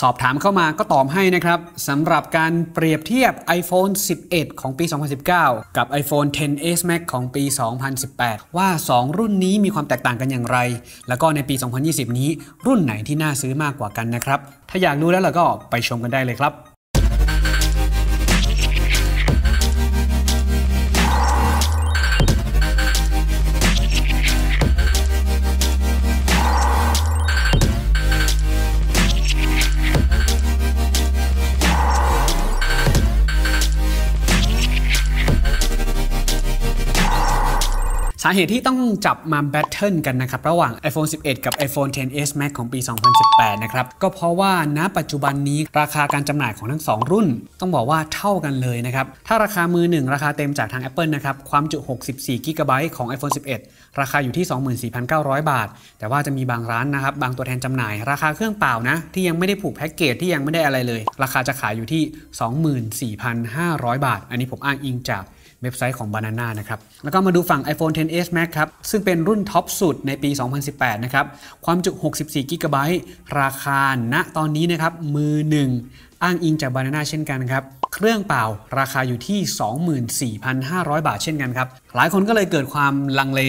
สอบถามเข้ามาก็ตอบให้นะครับสำหรับการเปรียบเทียบ iPhone 11 ของปี 2019 กับ iPhone 10s Max ของปี 2018 ว่า 2 รุ่นนี้มีความแตกต่างกันอย่างไร แล้วก็ในปี 2020 นี้รุ่นไหนที่น่าซื้อมากกว่ากันนะครับ ถ้าอยากรู้แล้วเราก็ไปชมกันได้เลยครับ สาเหตุที่ต้องจับมาแบทเทิลกันนะครับ ระหว่าง iPhone 11 กับ iPhone 10s Max ของปี 2018 นะครับ ก็เพราะว่าณปัจจุบันนี้ราคาการจำหน่ายของทั้ง 2 รุ่น ต้องบอกว่าเท่ากันเลยนะครับ ถ้าราคามือ 1 ราคาเต็มจากทาง Apple นะครับ ความจุ 64 g b ของ iPhone 11 ราคาอยู่ที่ 24,900 บาท แต่ว่าจะมีบางร้านนะครับ บางตัวแทนจำหน่าย ราคาเครื่องเปล่านะ ที่ยังไม่ได้ผูกแพ็กเกจที่ยังไม่ได้อะไรเลย ราคาจะขายอยู่ที่ 24,500 บาท อันนี้ผมอ้างอิงจาก เว็บไซต์ของ Banana นะครับ แล้วก็มาดูฝั่ง iPhone 10s Max ครับ ซึ่งเป็นรุ่นท็อปสุดในปี 2018 นะครับ ความจุ 64 g b ราคาณตอนนี้นะครับ มือหนึ่งอ้างอิงจาก Banana เช่นกันครับ เครื่องเปล่าราคาอยู่ที่ 24,500 บาทเช่นกันครับ หลายคนก็เลยเกิดความลังเล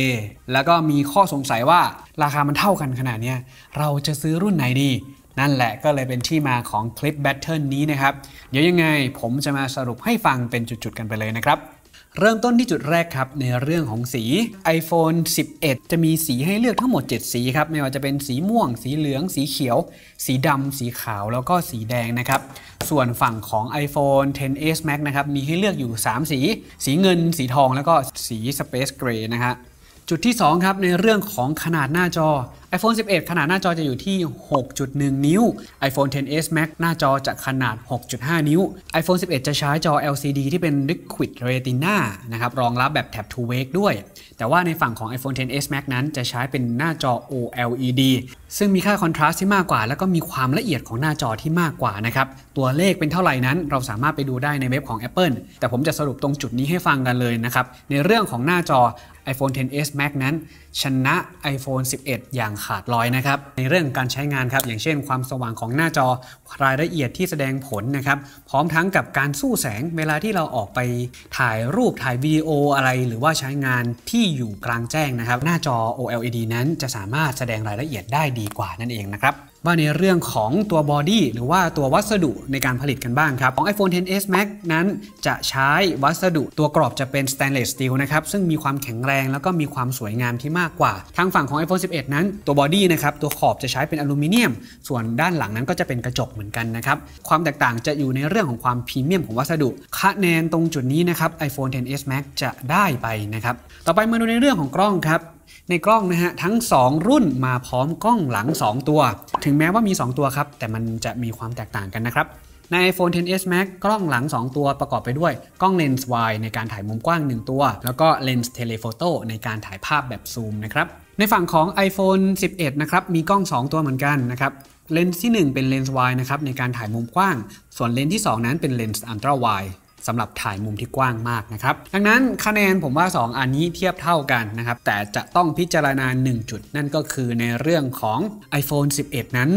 แล้วก็มีข้อสงสัยว่าราคามันเท่ากันขนาดนี้เราจะซื้อรุ่นไหนดีนั่นแหละก็เลยเป็นที่มาของคลิปแบทเทิลนี้นะครับ เดี๋ยวยังไงผมจะมาสรุปให้ฟังเป็นจุดๆกันไปเลยนะครับ เริ่มต้นที่จุดแรกครับ ในเรื่องของสี iPhone 11 จะมีสีให้เลือกทั้งหมด 7 สีครับ ไม่ว่าจะเป็นสีม่วง สีเหลือง สีเขียว สีดำ สีขาว แล้วก็สีแดงนะครับ ส่วนฝั่งของ iPhone 10s Max นะครับ มีให้เลือกอยู่ 3 สี สีเงิน สีทอง แล้วก็สี Space Gray นะฮะ จุดที่ 2 ครับในเรื่องของขนาดหน้าจอ iPhone 11 ขนาดหน้าจอจะอยู่ที่ 6.1 นิ้ว iPhone 10s Max หน้าจอจะขนาด 6.5 นิ้ว iPhone 11 จะใช้จอ LCD ที่เป็น Liquid Retina นะครับรองรับแบบ Tap to Wake ด้วย แต่ว่าในฝั่งของ iPhone 10s Max นั้นจะใช้เป็นหน้าจอ OLED ซึ่งมีค่าคอนทราสต์ที่มากกว่า แล้วก็มีความละเอียดของหน้าจอที่มากกว่านะครับตัวเลขเป็นเท่าไหร่นั้น เราสามารถไปดูได้ในเว็บของ Apple แต่ผมจะสรุปตรงจุดนี้ให้ฟังกันเลยนะครับในเรื่องของหน้าจอ iPhone 10s Max นั้น ชนะ iPhone 11 อย่างขาดลอยนะครับ ในเรื่องการใช้งานครับ อย่างเช่นความสว่างของหน้าจอรายละเอียดที่แสดงผลนะครับ พร้อมทั้งกับการสู้แสงเวลาที่เราออกไปถ่ายรูปถ่ายวิดีโออะไร หรือว่าใช้งานที่อยู่กลางแจ้งนะครับ หน้าจอ OLED นั้นจะสามารถแสดงรายละเอียดได้ดีกว่านั่นเองนะครับ ว่าในเรื่องของตัวบอดี้หรือว่าตัววัสดุในการผลิตกันบ้างครับ ของ iPhone 10s Max นั้นจะใช้วัสดุตัวกรอบจะเป็น stainless steel นะครับ ซึ่งมีความแข็งแรงแล้วก็มีความสวยงามที่มากกว่า ทางฝั่งของ iPhone 11 นั้นตัว body นะครับ ตัวขอบจะใช้เป็นอลูมิเนียม ส่วนด้านหลังนั้นก็จะเป็นกระจกเหมือนกันนะครับ ความแตกต่างจะอยู่ในเรื่องของความพรีเมียมของวัสดุคะแนนตรงจุดนี้นะครับ iPhone 10s Max จะได้ไปนะครับ ต่อไปมาดูในเรื่องของกล้องครับ ในกล้องนะฮะทั้ง 2 รุ่นมาพร้อมกล้องหลัง 2 ตัว ถึงแม้ว่ามี 2 ตัวครับ แต่มันจะมีความแตกต่างกันนะครับ ใน iPhone 10s Max กล้องหลัง 2 ตัวประกอบไปด้วย กล้องเลนส์วายในการถ่ายมุมกว้าง 1 ตัว แล้วก็เลนส์ telephoto ในการถ่ายภาพแบบซูมนะครับในฝั่งของ iPhone 11 นะครับ มีกล้อง 2 ตัวเหมือนกันนะครับ เลนส์ที่ 1 เป็นเลนส์วายนะครับในการถ่ายมุมกว้าง ส่วนเลนส์ที่ 2 นั้นเป็นเลนส์ ultra wide สำหรับถ่ายมุมที่กว้างมากนะครับดังนั้นคะแนนผมว่า 2 อันนี้เทียบเท่ากันนะครับแต่จะต้องพิจารณา 1 จุด นั่นก็คือในเรื่องของ iPhone 11 นั้น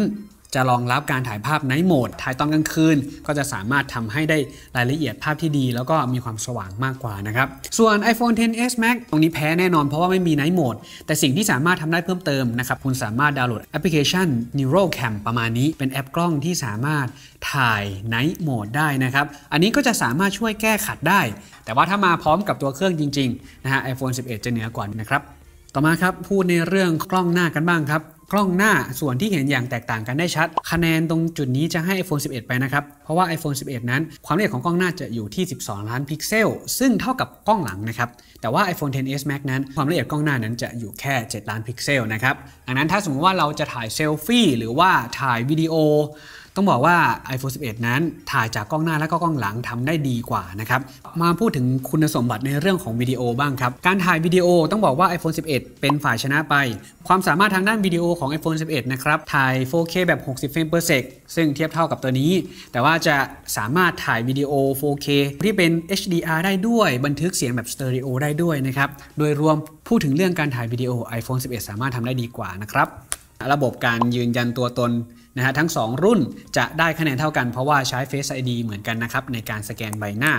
จะรองรับการถ่ายภาพ night mode ถ่ายตอนกลางคืน ก็จะสามารถทำให้ได้รายละเอียดภาพที่ดี แล้วก็มีความสว่างมากกว่านะครับ ส่วน iPhone 10s Max ตรงนี้แพ้แน่นอนเพราะว่าไม่มี night mode แต่สิ่งที่สามารถทำได้เพิ่มเติมนะครับ คุณสามารถดาวน์โหลดแอปพลิเคชัน Neural Cam ประมาณนี้ เป็นแอปกล้องที่สามารถถ่าย night mode ได้นะครับ อันนี้ก็จะสามารถช่วยแก้ขัดได้ แต่ว่าถ้ามาพร้อมกับตัวเครื่องจริงๆนะฮะ iPhone 11 จะเหนือกว่านะครับ ต่อมาครับพูดในเรื่องกล้องหน้ากันบ้างครับกล้องหน้าส่วนที่เห็นอย่างแตกต่างกันได้ชัด คะแนนตรงจุดนี้จะให้ iPhone 11 ไปนะครับ เพราะว่า iPhone 11 นั้น ความละเอียดของกล้องหน้าจะอยู่ที่ 12 ล้านพิกเซล ซึ่งเท่ากับกล้องหลังนะครับ แต่ว่า iPhone 10s Max นั้น ความละเอียดกล้องหน้านั้นจะอยู่แค่ 7 ล้านพิกเซลนะครับ ดังนั้นถ้าสมมติว่าเราจะถ่ายเซลฟี่หรือว่าถ่ายวิดีโอ ต้องบอกว่า iPhone 11 นั้นถ่ายจากกล้องหน้าและก็กล้องหลังทำได้ดีกว่านะครับ มาพูดถึงคุณสมบัติในเรื่องของวิดีโอบ้างครับ การถ่ายวิดีโอต้องบอกว่า iPhone 11 เป็นฝ่ายชนะไป ความสามารถทางด้านวิดีโอของ iPhone 11 นะครับ ถ่าย 4K แบบ 60 เฟรม per sec ซึ่งเทียบเท่ากับตัวนี้ แต่ว่าจะสามารถถ่ายวิดีโอ 4K ที่เป็น HDR ได้ด้วย บันทึกเสียงแบบสเตอริโอได้ด้วยนะครับ โดยรวมพูดถึงเรื่องการถ่ายวิดีโอ iPhone 11 สามารถทำได้ดีกว่านะครับ ระบบการยืนยันตัวตน นะฮะทั้ง 2 รุ่นจะได้คะแนนเท่ากันเพราะว่าใช้ Face ID เหมือนกันนะครับในการสแกนใบหน้า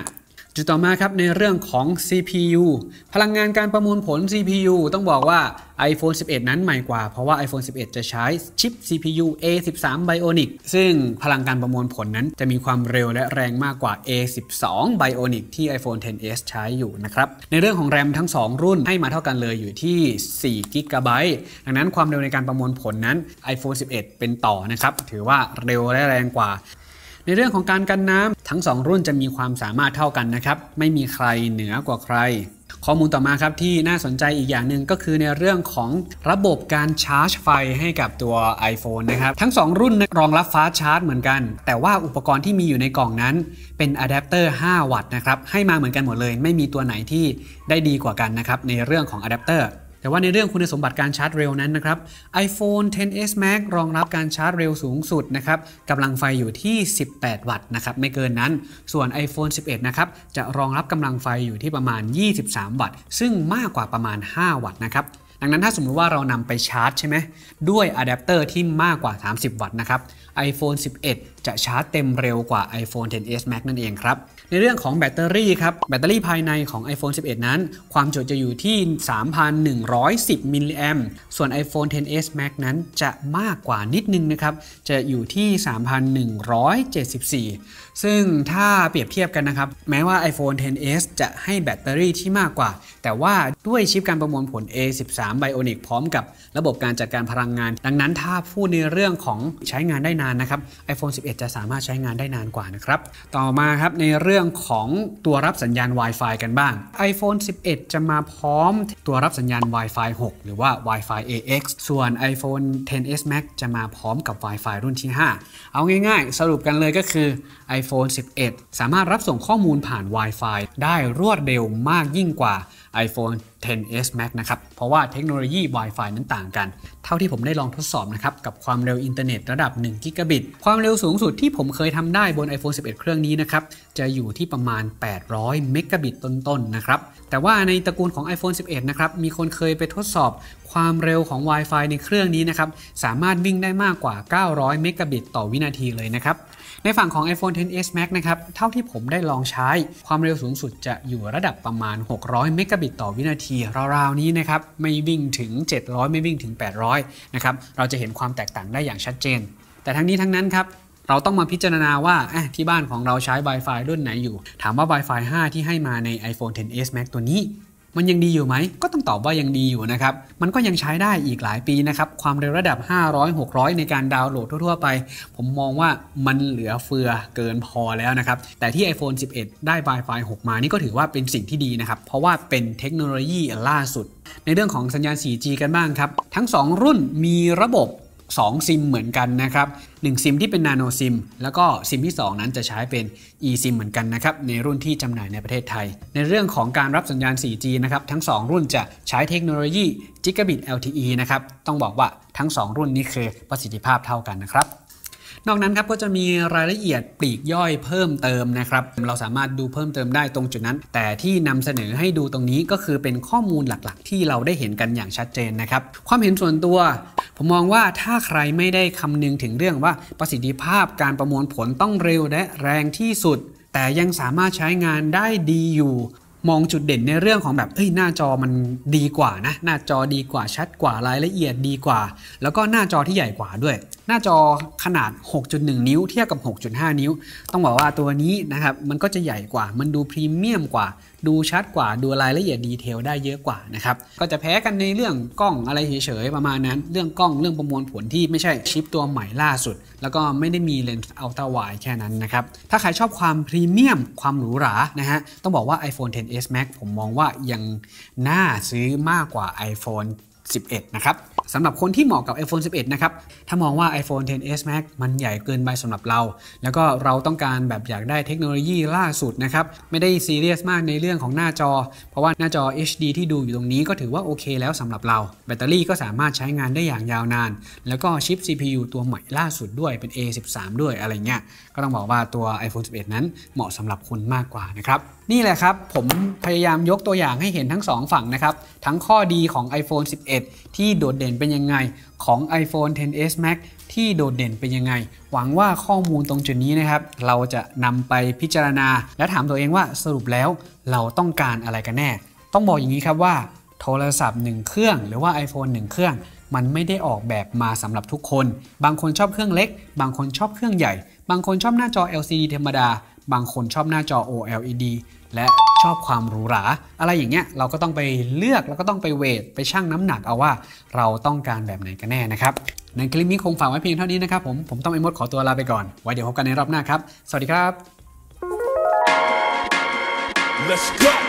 จุดต่อมาครับในเรื่องของ CPU พลังงานการประมวลผล CPU ต้องบอกว่า iPhone 11 นั้นใหม่กว่า เพราะว่า iPhone 11 จะใช้ชิป CPU A13 Bionic ซึ่งพลังการประมวลผลนั้นจะมีความเร็วและแรงมากกว่า A12 Bionic ที่ iPhone 10s ใช้อยู่นะครับ ในเรื่องของแรมทั้ง 2 รุ่นให้มาเท่ากันเลยอยู่ที่4 g b ดังนั้นความเร็วในการประมวลผลนั้น iPhone 11 เป็นต่อนะครับ ถือว่าเร็วและแรงกว่า ในเรื่องของการกันน้ำ ทั้ง 2 รุ่นจะมีความสามารถเท่ากันนะครับ ไม่มีใครเหนือกว่าใคร ข้อมูลต่อมาครับที่น่าสนใจอีกอย่างหนึ่งก็คือในเรื่องของระบบการชาร์จไฟให้กับตัว iPhone นะครับ ทั้ง 2 รุ่นรองรับฟ้าชาร์จเหมือนกัน แต่ว่าอุปกรณ์ที่มีอยู่ในกล่องนั้น เป็นอะแดปเตอร์ 5 วัตต์นะครับ ให้มาเหมือนกันหมดเลย ไม่มีตัวไหนที่ได้ดีกว่ากันนะครับในเรื่องของอะแดปเตอร์ แต่ว่าในเรื่องคุณสมบัติการชาร์จเร็วนั้นนะครับ iPhone 10s Max รองรับการชาร์จเร็วสูงสุดนะครับกำลังไฟอยู่ที่ 18 วัตต์นะครับไม่เกินนั้น ส่วน iPhone 11 นะครับจะรองรับกำลังไฟอยู่ที่ประมาณ 23 วัตต์ ซึ่งมากกว่าประมาณ 5 วัตต์นะครับดังนั้นถ้าสมมุติว่าเรานำไปชาร์จใช่ไหมด้วยอะแดปเตอร์ที่มากกว่า 30 วัตต์นะครับ iPhone 11 จะชาร์จเต็มเร็วกว่า iPhone 10s Max นั่นเองครับ ในเรื่องของแบตเตอรี่ครับ แบตเตอรี่ภายในของ iPhone 11 นั้น ความจุจะอยู่ที่ 3,110 มิลลิแอมส่วน iPhone 10s Max นั้นจะมากกว่านิดนึงนะครับ จะอยู่ที่ 3,174 ซึ่งถ้าเปรียบเทียบกันนะครับ แม้ว่า iPhone 10s จะให้แบตเตอรี่ที่มากกว่า แต่ว่าด้วยชิปการประมวลผล A13 Bionic พร้อมกับระบบการจัดการพลังงาน ดังนั้นถ้าพูดในเรื่องของใช้งานได้นานนะครับ iPhone 11 จะสามารถใช้งานได้นานกว่านะครับ ต่อมาครับในเรื่องของตัวรับสัญญาณ Wi-Fi กันบ้าง iPhone 11 จะมาพร้อมตัวรับสัญญาณ Wi-Fi 6 หรือว่า Wi-Fi AX ส่วน iPhone 10s Max จะมาพร้อมกับ Wi-Fi รุ่นที่ 5 เอาง่ายๆ สรุปกันเลยก็คือ iPhone 11 สามารถรับส่งข้อมูลผ่าน Wi-Fi ได้รวดเร็วมากยิ่งกว่า iPhone 10s Max นะครับเพราะว่าเทคโนโลยี Wi-Fi นั้นต่างกัน เท่าที่ผมได้ลองทดสอบนะครับกับความเร็วอินเทอร์เน็ตระดับ1กิกะบิตความเร็วสูงสุดที่ผมเคยทำได้บน iPhone 11 เครื่องนี้นะครับจะอยู่ที่ประมาณ 800 เมกะบิตต้นๆนะครับแต่ว่าในตระกูลของ iPhone 11 นะครับมีคนเคยไปทดสอบความเร็วของ Wi-Fi ในเครื่องนี้นะครับสามารถวิ่งได้มากกว่า 900 เมกะบิตต่อวินาทีเลยนะครับในฝั่งของ iPhone 10s Max นะครับเท่าที่ผมได้ลองใช้ ความเร็วสูงสุดจะอยู่ระดับประมาณ 600 เมกะบิตต่อวินาทีราวๆนี้นะครับไม่วิ่งถึง 700 ไม่วิ่งถึง 800นะครับเราจะเห็นความแตกต่างได้อย่างชัดเจน แต่ทั้งนี้ทั้งนั้นครับเราต้องมาพิจารณาว่าที่บ้านของเราใช้ Wi-Fi รุ่นไหนอยู่ ถามว่า Wi-Fi 5 ที่ให้มาใน iPhone 10s Max ตัวนี้ มันยังดีอยู่ไหม ก็ต้องตอบว่ายังดีอยู่นะครับ มันก็ยังใช้ได้อีกหลายปีนะครับ ความเร็วระดับ 500 600 ในการดาวน์โหลดทั่ว ๆ ไป ผมมองว่ามันเหลือเฟือเกินพอแล้วนะครับ แต่ที่ iPhone 11 ได้ Wi-Fi 6 มานี่ก็ถือว่าเป็นสิ่งที่ดีนะครับ เพราะว่าเป็นเทคโนโลยีล่าสุด ในเรื่องของสัญญาณ 4G กันบ้างครับ ทั้ง 2 รุ่นมีระบบ 2 ซิมเหมือนกันนะครับ 1 ซิมที่เป็นนาโนซิมแล้วก็ซิมที่ 2 นั้นจะใช้เป็น eSIM เหมือนกันนะครับ ในรุ่นที่จำหน่ายในประเทศไทย ในเรื่องของการรับสัญญาณ 4G นะครับ ทั้ง 2 รุ่นจะใช้เทคโนโลยี Gigabit LTE นะครับ ต้องบอกว่าทั้ง 2 รุ่นนี้คือประสิทธิภาพเท่ากันนะครับนอกนั้นครับก็จะมีรายละเอียดปลีกย่อยเพิ่มเติมนะครับ เราสามารถดูเพิ่มเติมได้ตรงจุดนั้น แต่ที่นำเสนอให้ดูตรงนี้ก็คือเป็นข้อมูลหลักๆ ที่เราได้เห็นกันอย่างชัดเจนนะครับ ความเห็นส่วนตัว ผมมองว่าถ้าใครไม่ได้คำนึงถึงเรื่องว่าประสิทธิภาพการประมวลผลต้องเร็วและแรงที่สุด แต่ยังสามารถใช้งานได้ดีอยู่ มองจุดเด่นในเรื่องของแบบเอ้ยหน้าจอมันดีกว่านะ หน้าจอดีกว่าชัดกว่ารายละเอียดดีกว่า แล้วก็หน้าจอที่ใหญ่กว่าด้วย หน้าจอขนาด 6.1 นิ้วเทียบกับ 6.5 นิ้ว ต้องบอกว่าตัวนี้นะครับมันก็จะใหญ่กว่า มันดูพรีเมียมกว่าดูชัดกว่าดูรายละเอียด detail ได้เยอะกว่านะครับก็จะแพ้กันในเรื่องกล้องอะไรเฉยๆประมาณนั้น เรื่องกล้องเรื่องประมวลผลที่ไม่ใช่ชิปตัวใหม่ล่าสุด แล้วก็ไม่ได้มีเลนส์ ultra wide แค่นั้นนะครับถ้าใครชอบความพรีเมียมความหรูหรานะฮะต้องบอกว่า iPhone 10s Max ผมมองว่ายังน่าซื้อมากกว่า iPhone 11 นะครับ สำหรับคนที่เหมาะกับ iPhone 11 นะครับ ถ้ามองว่า iPhone 10s Max มันใหญ่เกินไปสำหรับเรา แล้วก็เราต้องการแบบอยากได้เทคโนโลยีล่าสุดนะครับ ไม่ได้ซีเรียสมากในเรื่องของหน้าจอ เพราะว่าหน้าจอ HD ที่ดูอยู่ตรงนี้ก็ถือว่าโอเคแล้วสำหรับเรา แบตเตอรี่ก็สามารถใช้งานได้อย่างยาวนาน แล้วก็ชิป CPU ตัวใหม่ล่าสุดด้วยเป็น A13 ด้วยอะไรเงี้ย ก็ต้องบอกว่าตัว iPhone 11 นั้นเหมาะสำหรับคุณมากกว่านะครับนี่แหละครับ ผมพยายามยกตัวอย่างให้เห็นทั้ง 2 ฝั่งนะครับ ทั้งข้อดีของ iPhone 11 ที่โดดเด่นเป็นยังไง ของ iPhone 10s Max ที่โดดเด่นเป็นยังไง หวังว่าข้อมูลตรงจุดนี้นะครับ เราจะนำไปพิจารณา และถามตัวเองว่าสรุปแล้วเราต้องการอะไรกันแน่ ต้องบอกอย่างนี้ครับว่า โทรศัพท์ 1 เครื่อง หรือว่า iPhone 1 เครื่อง มันไม่ได้ออกแบบมาสำหรับทุกคน บางคนชอบเครื่องเล็ก บางคนชอบเครื่องใหญ่ บางคนชอบหน้าจอ LCD ธรรมดา บางคนชอบหน้าจอ OLED และชอบความหรูหรา อะไรอย่างเงี้ยเราก็ต้องไปเลือกแล้วก็ต้องไปเวทไปชั่งน้ำหนักเอาว่าเราต้องการแบบไหนกันแน่นะครับในคลิปนี้คงฝากไว้เพียงเท่านี้นะครับผมผมต้องไอมดขอตัวลาไปก่อน ไว้เดี๋ยวพบกันในรอบหน้าครับ สวัสดีครับ Let's go.